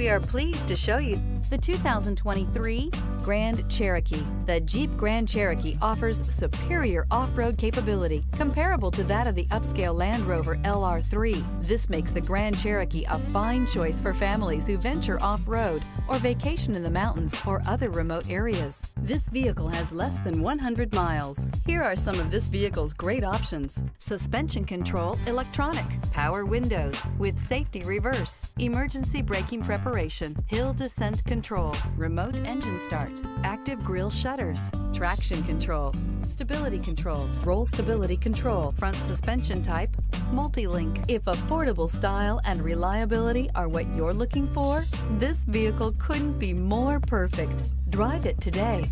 We are pleased to show you the 2023 Grand Cherokee. The Jeep Grand Cherokee offers superior off-road capability comparable to that of the upscale Land Rover LR3. This makes the Grand Cherokee a fine choice for families who venture off-road or vacation in the mountains or other remote areas. This vehicle has less than 100 miles. Here are some of this vehicle's great options. Suspension control electronic, power windows with safety reverse, emergency braking preparation, hill descent control, remote engine start, active grille shutters, traction control, stability control, roll stability control, front suspension type, multi-link. If affordable style and reliability are what you're looking for, this vehicle couldn't be more perfect. Drive it today.